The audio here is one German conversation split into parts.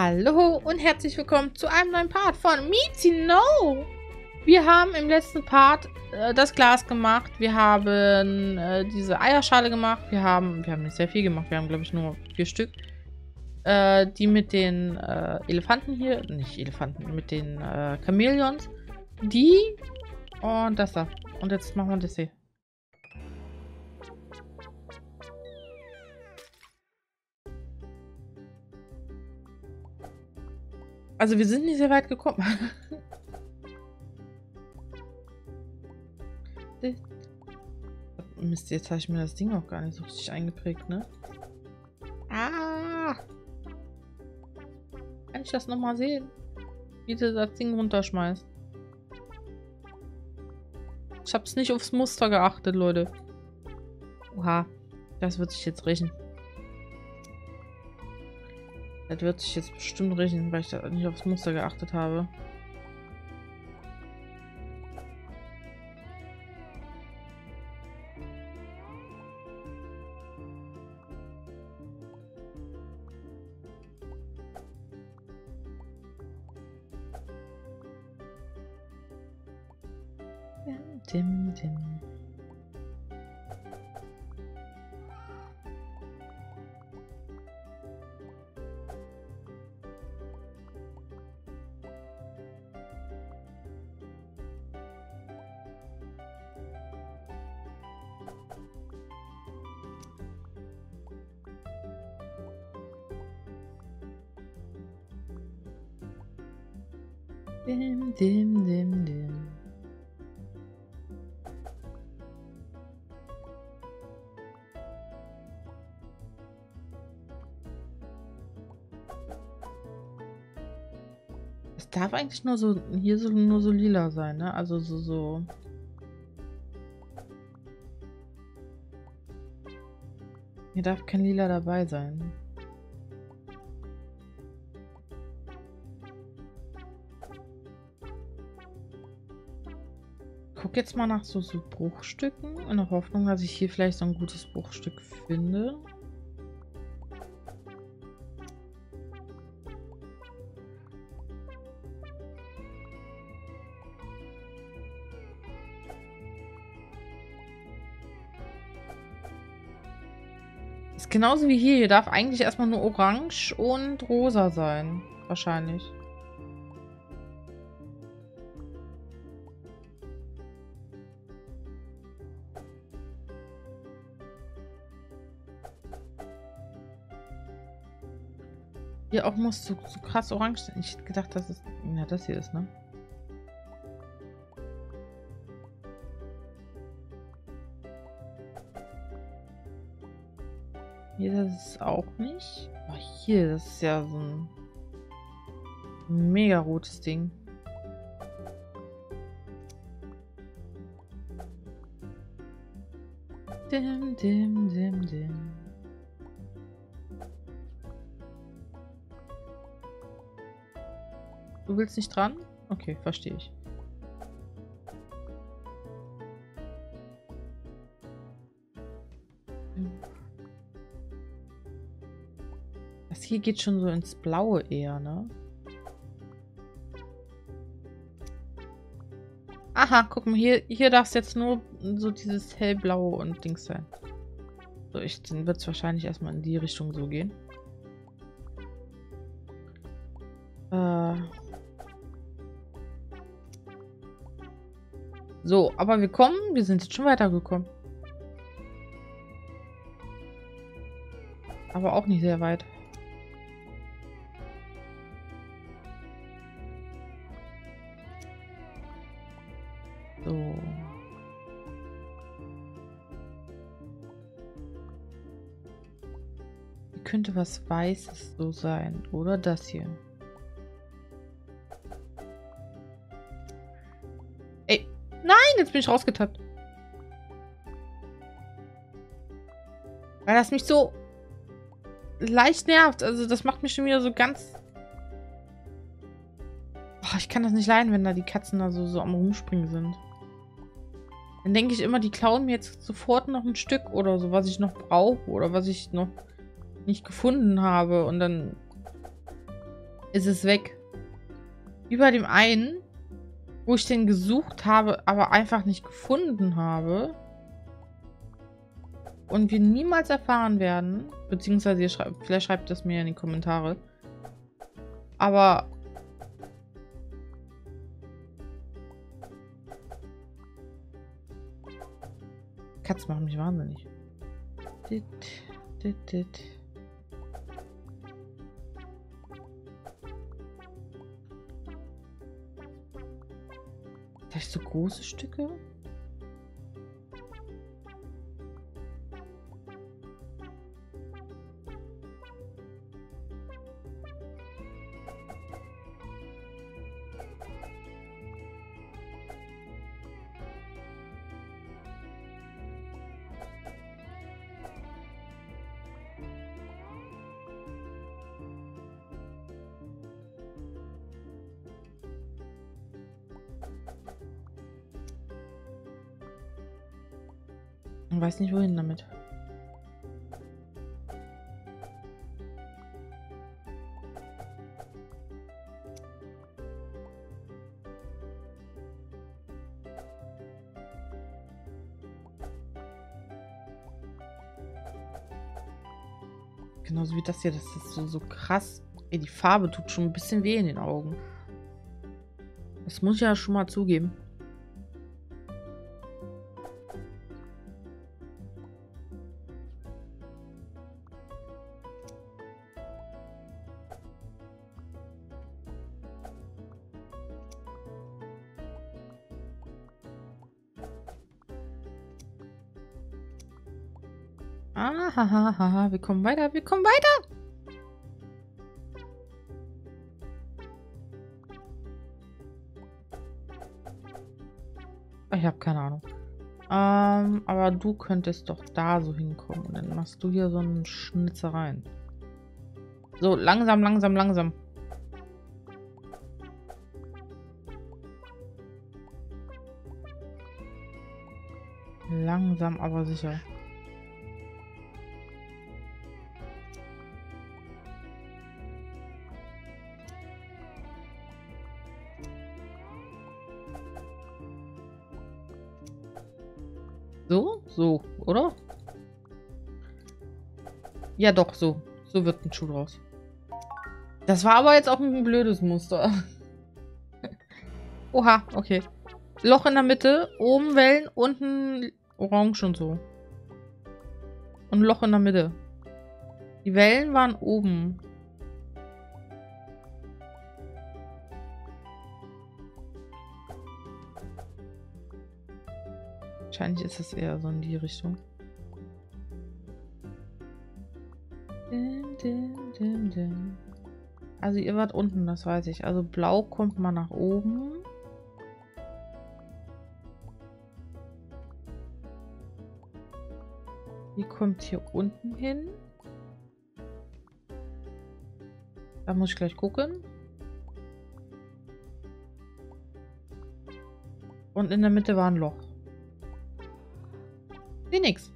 Hallo und herzlich willkommen zu einem neuen Part von Meeting No. Wir haben im letzten Part äh, das Glas gemacht. Wir haben äh, diese Eierschale gemacht. Wir haben, wir haben nicht sehr viel gemacht. Wir haben, glaube ich, nur vier Stück. Äh, die mit den äh, Elefanten hier, nicht Elefanten, mit den äh, Chamäleons. Die und das da. Und jetzt machen wir das hier. Also wir sind nicht sehr weit gekommen. Mist, jetzt habe ich mir das Ding auch gar nicht so richtig eingeprägt, ne? Ah! Kann ich das nochmal sehen? Wie du das Ding runterschmeißt. Ich habe es nicht aufs Muster geachtet, Leute. Oha. Das wird sich jetzt rächen. Das wird sich jetzt bestimmt rächen, weil ich da nicht aufs Muster geachtet habe. Dim, dim. Dim, darf eigentlich nur so, hier so, nur so lila sein, ne? Also so, so. Hier darf kein lila dabei sein. guck jetzt mal nach so, so Bruchstücken in der Hoffnung, dass ich hier vielleicht so ein gutes Bruchstück finde. Genauso wie hier. Hier darf eigentlich erstmal nur orange und rosa sein. Wahrscheinlich. Hier auch muss so, so krass orange sein. Ich hätte gedacht, dass es... Ja, das hier ist, ne? Hier das ist auch nicht. Aber hier, das ist ja so ein mega rotes Ding. Dim, dim, dim, dim. Du willst nicht dran? Okay, verstehe ich. Hier geht schon so ins Blaue eher, ne? Aha, guck mal, hier, hier darf es jetzt nur so dieses hellblaue und Dings sein. So, ich, dann wird es wahrscheinlich erstmal in die Richtung so gehen. Äh... So, aber wir kommen, wir sind jetzt schon weitergekommen. Aber auch nicht sehr weit. So. Hier könnte was Weißes so sein. Oder das hier. jetzt bin ich rausgetappt. Weil das mich so leicht nervt. Also das macht mich schon wieder so ganz... Oh, ich kann das nicht leiden, wenn da die Katzen da so, so am Rumspringen sind. Dann denke ich immer, die klauen mir jetzt sofort noch ein Stück oder so, was ich noch brauche oder was ich noch nicht gefunden habe. Und dann ist es weg. Über dem einen, wo ich den gesucht habe, aber einfach nicht gefunden habe. Und wir niemals erfahren werden, beziehungsweise ihr schreibt, vielleicht schreibt es mir in die Kommentare. Aber Katzen machen mich wahnsinnig. Dit, dit, dit. Vielleicht so große Stücke? Weiß nicht, wohin damit. Genauso wie das hier, das ist so, so krass. Ey, die Farbe tut schon ein bisschen weh in den Augen. Das muss ich ja schon mal zugeben. Ahahaha, wir kommen weiter, wir kommen weiter. Ich habe keine Ahnung. Ähm, aber du könntest doch da so hinkommen. Dann machst du hier so einen Schnitzer rein. So, langsam, langsam, langsam. Langsam, aber sicher. So? Oder? Ja, doch, so. So wird ein Schuh draus. Das war aber jetzt auch ein blödes Muster. Oha, okay. Loch in der Mitte, oben Wellen, unten orange und so. Und Loch in der Mitte. Die Wellen waren oben. Wahrscheinlich ist es eher so in die Richtung. Also ihr wart unten, das weiß ich. Also blau kommt mal nach oben. Die kommt hier unten hin. Da muss ich gleich gucken. Und in der Mitte war ein Loch. Wie nix.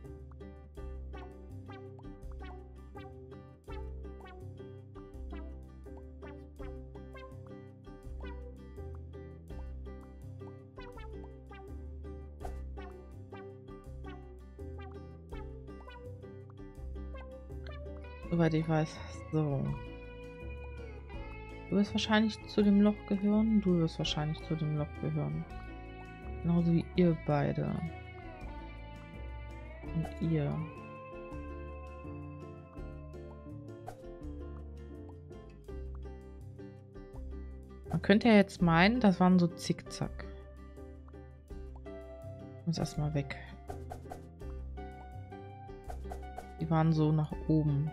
Soweit ich weiß. So. Du wirst wahrscheinlich zu dem Loch gehören. Du wirst wahrscheinlich zu dem Loch gehören. Genauso wie ihr beide. Und ihr. Man könnte ja jetzt meinen, das waren so Zickzack. Muss erstmal weg. Die waren so nach oben.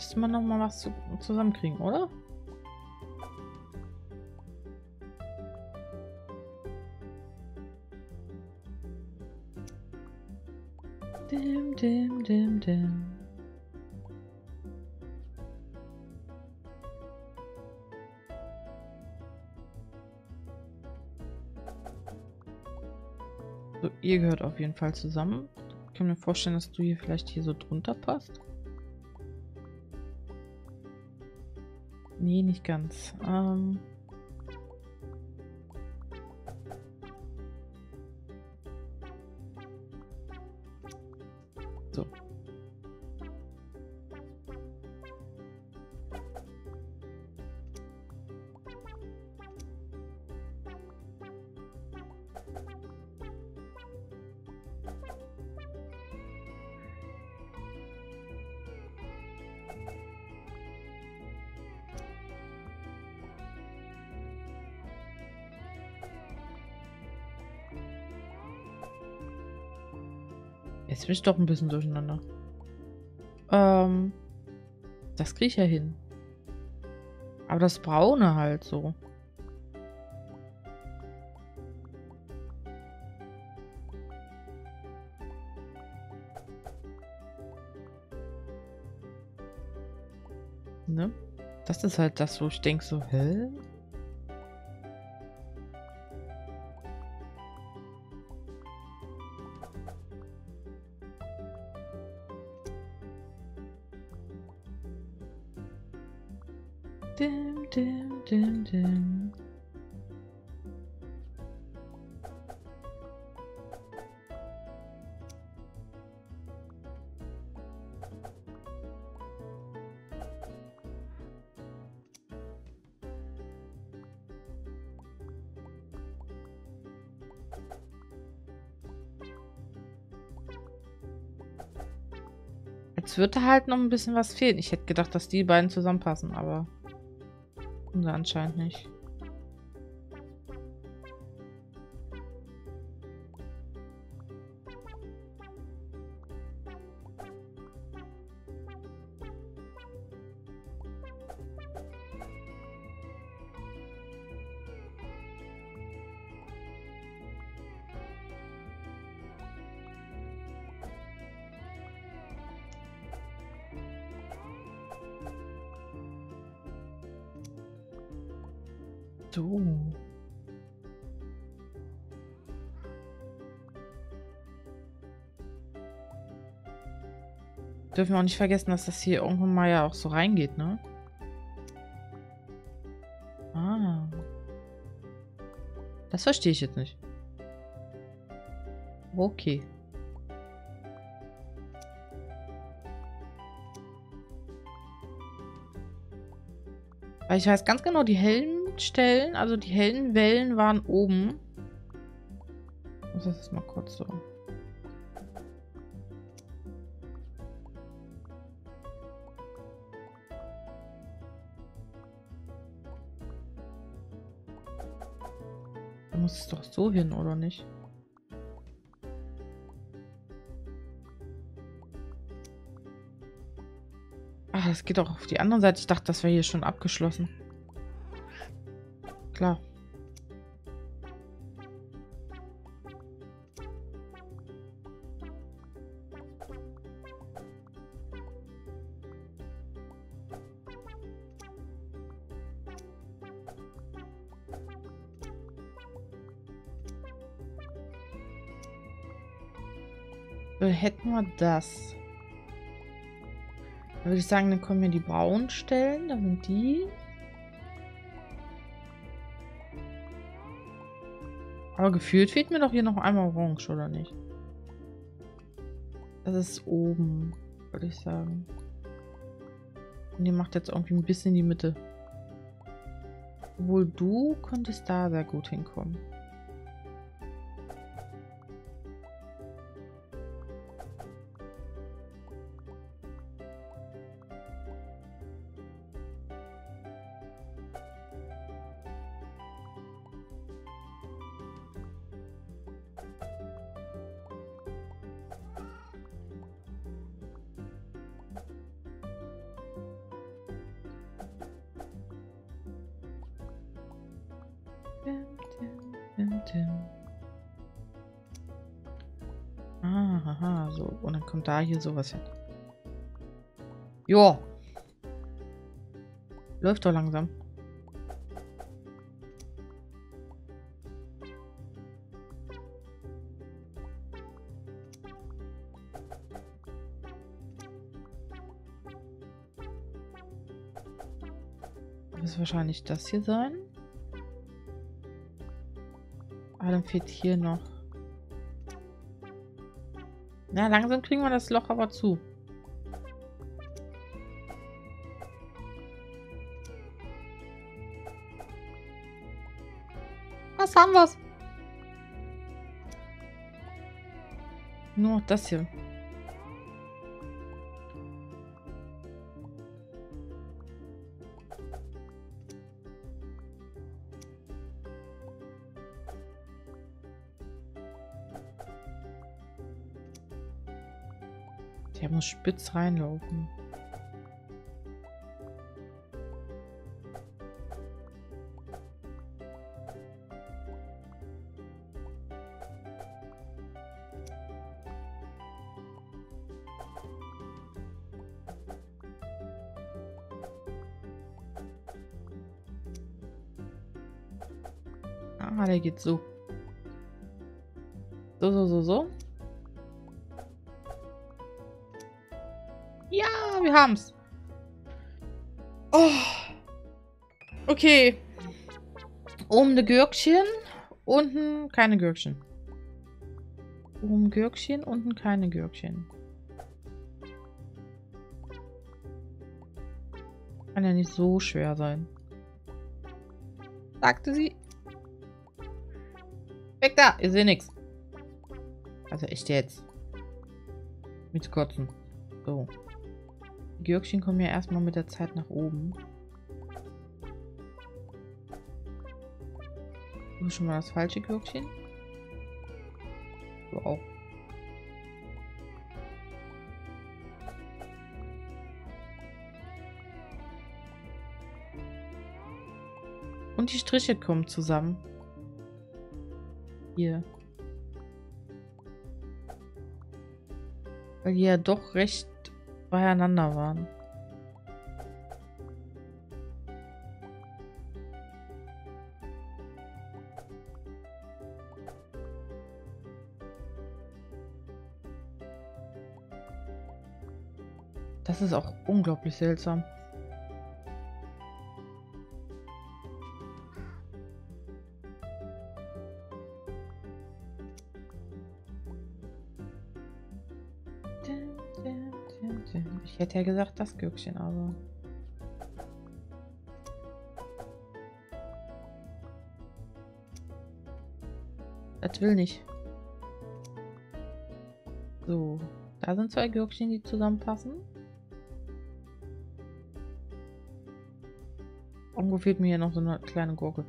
Müsste man noch mal was zu zusammenkriegen, oder? Dim, dim, dim, dim. So, ihr gehört auf jeden Fall zusammen. Ich kann mir vorstellen, dass du hier vielleicht hier so drunter passt. Nee, nicht ganz. Ähm... Jetzt bin ich doch ein bisschen durcheinander. Ähm, das kriege ich ja hin. Aber das Braune halt so. Ne? Das ist halt das, wo ich denke so, hä? Jetzt wird da halt noch ein bisschen was fehlen. Ich hätte gedacht, dass die beiden zusammenpassen, aber anscheinend nicht. Dürfen wir auch nicht vergessen, dass das hier irgendwann mal ja auch so reingeht, ne? Ah. Das verstehe ich jetzt nicht. Okay. Weil ich weiß ganz genau, die hellen Stellen, also die hellen Wellen waren oben. Das ist mal kurz so. Muss es doch so hin, oder nicht? Ah, das geht auch auf die andere Seite. Ich dachte, das wäre hier schon abgeschlossen klar. Wir das. Da würde ich sagen, dann kommen hier die braunen Stellen. Da sind die. Aber gefühlt fehlt mir doch hier noch einmal Orange, oder nicht? Das ist oben, würde ich sagen. Und die macht jetzt irgendwie ein bisschen die Mitte. Obwohl du könntest da sehr gut hinkommen. und da hier sowas hin. Jo. Läuft doch langsam. Muss wahrscheinlich das hier sein. Ah, dann fehlt hier noch. Na, langsam kriegen wir das Loch aber zu. Was haben wir? Nur das hier. Muss spitz reinlaufen. Ah, der geht so. So, so, so, so. Wir haben's. Oh. Okay. Oben eine Gürkchen, unten keine Gürkchen. Oben Gürkchen, unten keine Gürkchen. Kann ja nicht so schwer sein. Sagte sie. Weg da, ihr seht nichts. Also echt jetzt. Mit Kotzen. So. Gürkchen kommen ja erstmal mit der Zeit nach oben. Du schon mal das falsche Gürkchen. Du auch. Und die Striche kommen zusammen. Hier. Weil die ja doch recht beieinander waren. Das ist auch unglaublich seltsam. Hätte ja gesagt, das Gürkchen, aber... Das will nicht. So, da sind zwei Gürkchen, die zusammenpassen. Irgendwo fehlt mir hier noch so eine kleine Gurke.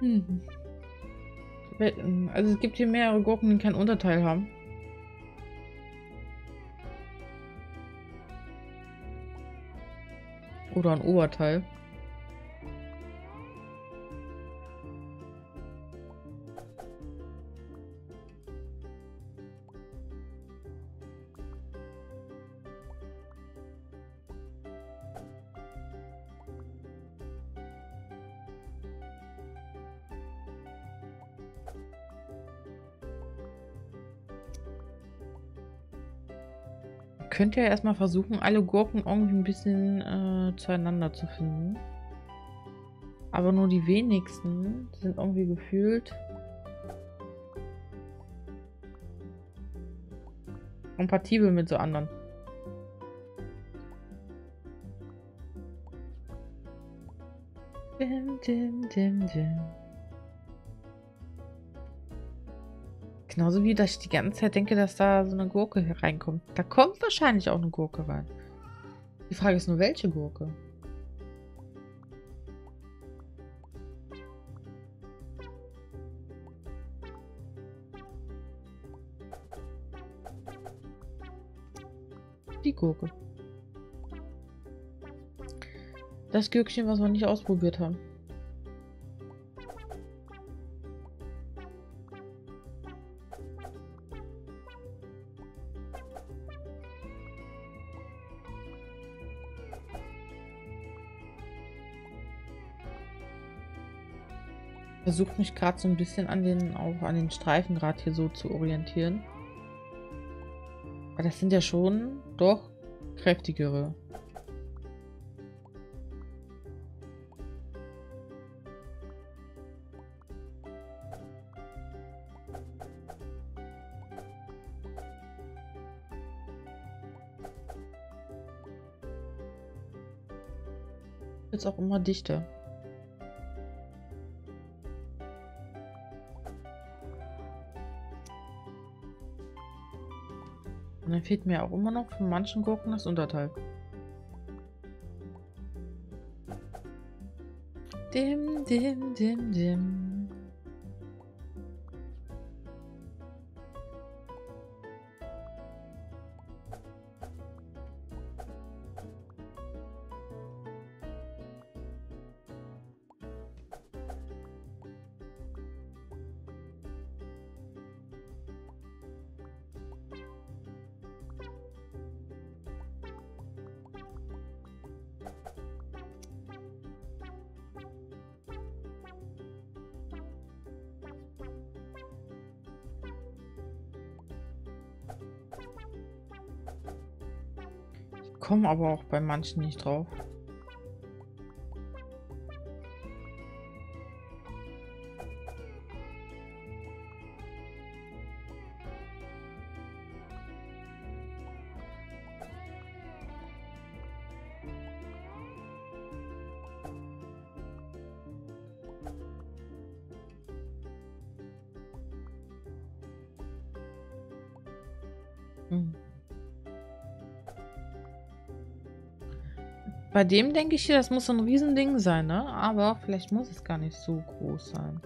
Hm. Also es gibt hier mehrere Gurken, die kein Unterteil haben. Oder ein Oberteil. Könnt ja erstmal versuchen, alle Gurken irgendwie ein bisschen äh, zueinander zu finden. Aber nur die wenigsten sind irgendwie gefühlt kompatibel mit so anderen. Dim, dim, dim, dim. Genauso wie, dass ich die ganze Zeit denke, dass da so eine Gurke reinkommt. Da kommt wahrscheinlich auch eine Gurke rein. Die Frage ist nur, welche Gurke? Die Gurke. Das Gürkchen, was wir nicht ausprobiert haben. Versuche mich gerade so ein bisschen an den, auch an den Streifen gerade hier so zu orientieren. Aber das sind ja schon doch kräftigere. Jetzt auch immer dichter. Fehlt mir auch immer noch von manchen Gurken das Unterteil. Dim, dim, dim, dim. Komme aber auch bei manchen nicht drauf. Bei dem denke ich hier, das muss so ein Riesending sein, ne? Aber vielleicht muss es gar nicht so groß sein.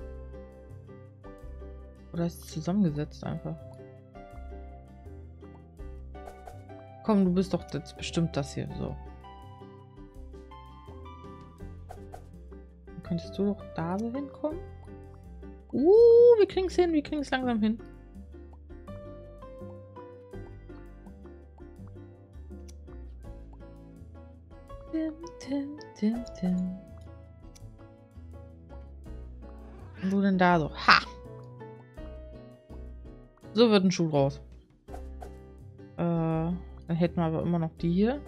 Oder ist es zusammengesetzt einfach? Komm, du bist doch jetzt bestimmt das hier, so. Könntest du doch da so hinkommen? Uh, wir kriegen es hin, wir kriegen es langsam hin. Dim, dim. Wo denn da so? Ha! So wird ein Schuh raus. Äh, dann hätten wir aber immer noch die hier.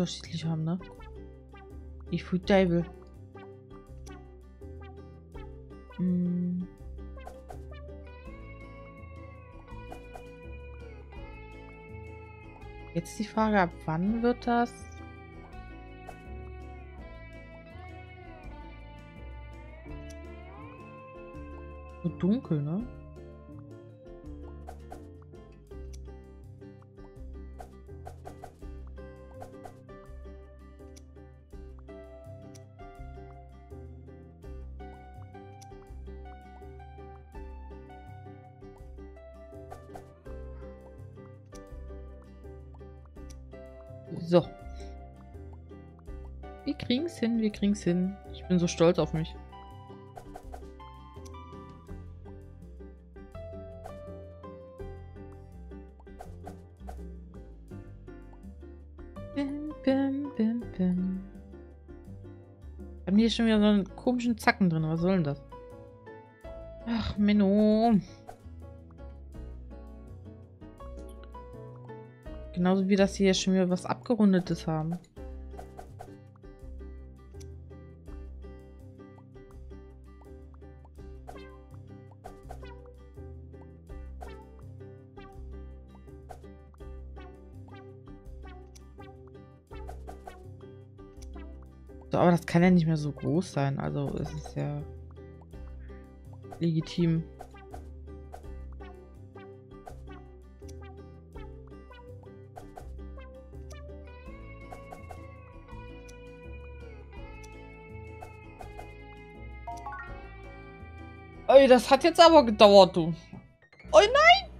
Unterschiedlich haben, ne? Ich fühl Devil. Hm. Jetzt die Frage, ab wann wird das? So dunkel, ne? So. Wir kriegen's hin, wir kriegen's hin. Ich bin so stolz auf mich. Bim, bim, bim, bim. Haben hier schon wieder so einen komischen Zacken drin. Was soll denn das? Ach, Menno. Genauso wie das hier schon wieder was Abgerundetes haben. So, aber das kann ja nicht mehr so groß sein. Also es ist ja legitim. Ey, das hat jetzt aber gedauert, du. Oh nein!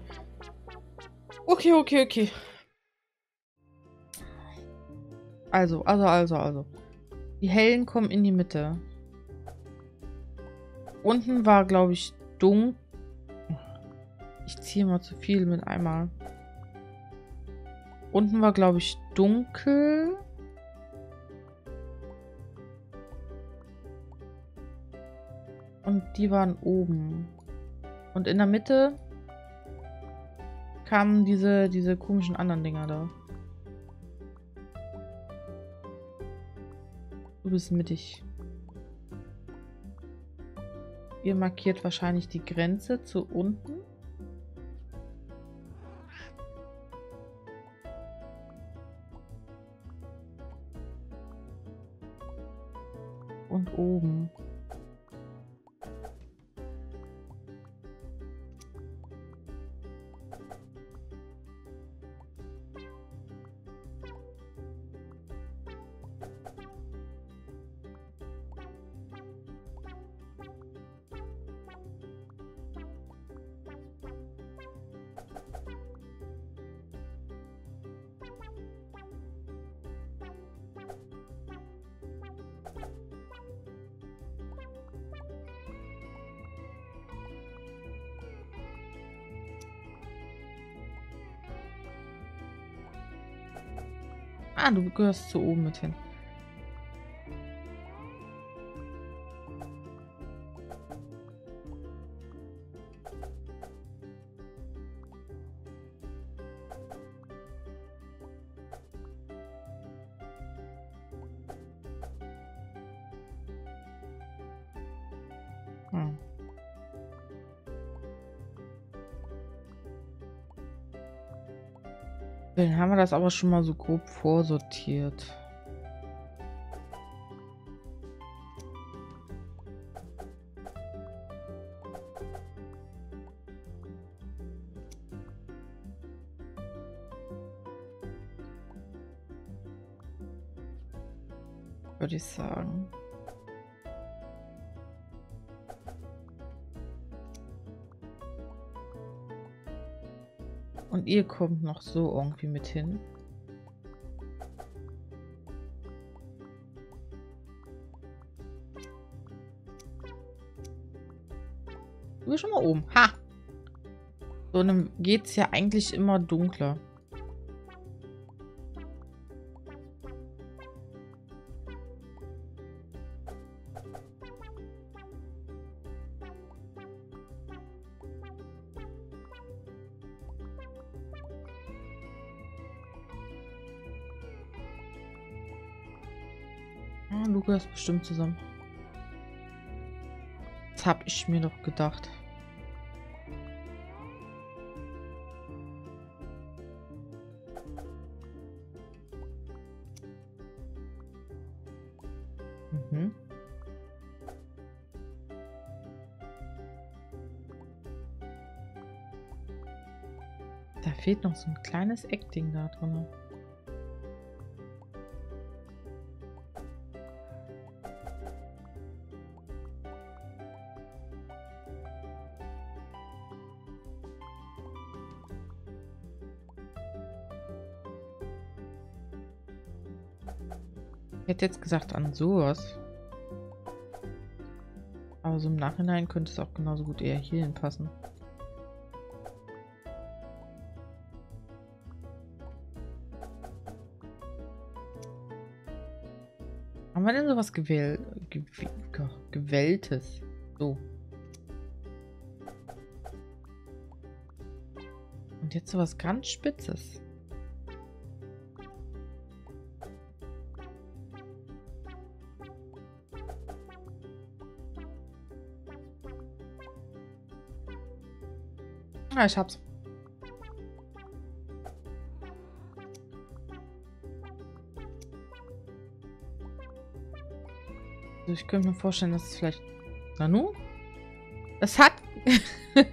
Okay, okay, okay. Also, also, also, also. Die hellen kommen in die Mitte. Unten war, glaube ich, dunkel. Ich ziehe mal zu viel mit einmal. Unten war, glaube ich, dunkel. Und die waren oben. Und in der Mitte kamen diese, diese komischen anderen Dinger da. Du bist mittig. Ihr markiert wahrscheinlich die Grenze zu unten. Und oben. Gehörst zu oben mit hin. Hm. Dann haben wir das aber schon mal so grob vorsortiert. Würde ich sagen. Und ihr kommt noch so irgendwie mit hin. Du bist schon mal oben. Ha! So, dann geht es ja eigentlich immer dunkler. Du gehörst bestimmt zusammen. Das hab ich mir doch gedacht. Mhm. Da fehlt noch so ein kleines Eckding da drin. Hätte jetzt gesagt an sowas. Aber so im Nachhinein könnte es auch genauso gut eher hierhin passen. Haben wir denn sowas gewähl gew ge gewähltes? So. Und jetzt sowas ganz Spitzes. Ah, ich hab's. Also ich könnte mir vorstellen, dass es vielleicht... Nanu? Es hat...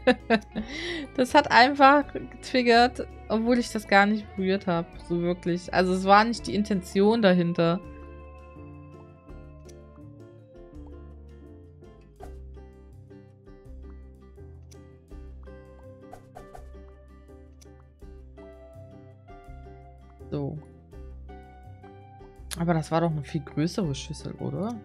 das hat einfach getriggert, obwohl ich das gar nicht berührt habe. So wirklich. Also es war nicht die Intention dahinter. So. Aber das war doch eine viel größere Schüssel, oder?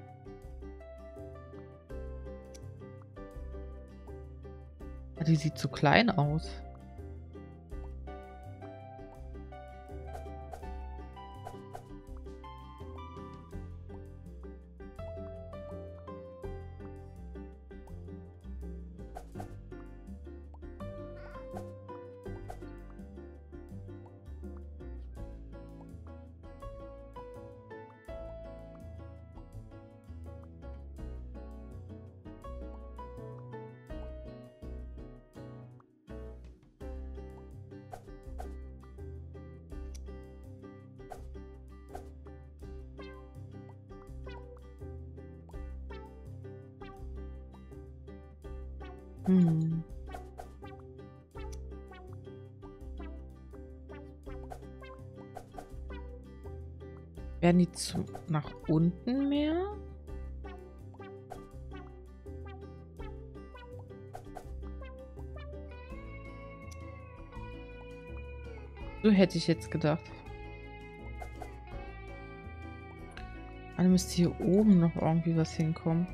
Ah, die sieht zu klein aus. Werden die zu, nach unten mehr? So hätte ich jetzt gedacht. Dann müsste hier oben noch irgendwie was hinkommen.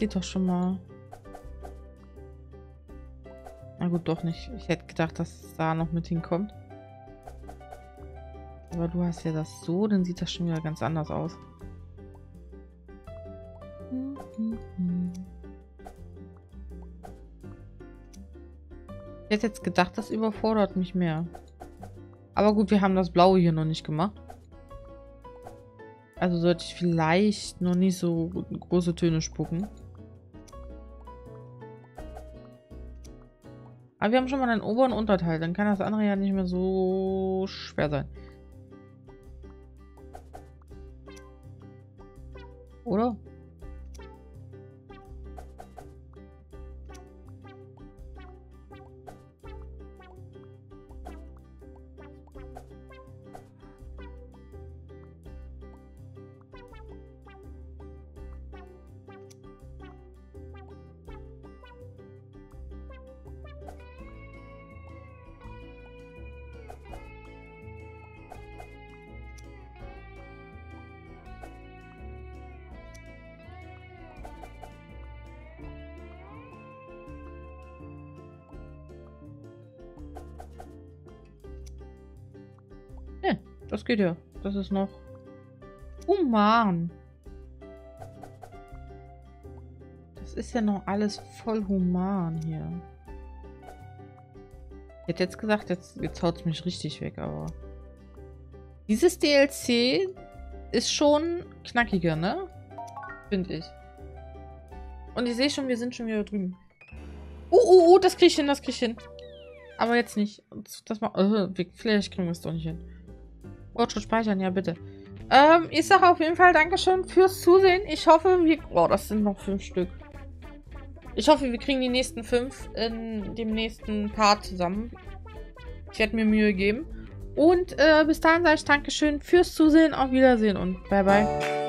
Sieht doch schon mal... Na gut, doch nicht. Ich hätte gedacht, dass da noch mit hinkommt. Aber du hast ja das so, dann sieht das schon wieder ganz anders aus. Ich hätte jetzt gedacht, das überfordert mich mehr. Aber gut, wir haben das Blaue hier noch nicht gemacht. Also sollte ich vielleicht noch nicht so große Töne spucken. Aber wir haben schon mal einen oberen Unterteil. Dann kann das andere ja nicht mehr so schwer sein. Oder? Geht ja. Das ist noch human. Das ist ja noch alles voll human hier. Ich hätte jetzt gesagt, jetzt, jetzt haut es mich richtig weg, aber... Dieses DLC ist schon knackiger, ne? Finde ich. Und ich sehe schon, wir sind schon wieder drüben. Uh, uh, uh, das krieg ich hin, das krieg ich hin. Aber jetzt nicht. Das mal, uh, vielleicht kriegen wir es doch nicht hin. Fortschritt speichern, ja bitte. Ähm, ich sage auf jeden Fall Dankeschön fürs Zusehen. Ich hoffe, wir... Oh, das sind noch fünf Stück. Ich hoffe, wir kriegen die nächsten fünf in dem nächsten Part zusammen. Ich werde mir Mühe geben. Und äh, bis dahin sage ich Dankeschön fürs Zusehen. Auf Wiedersehen und bye bye.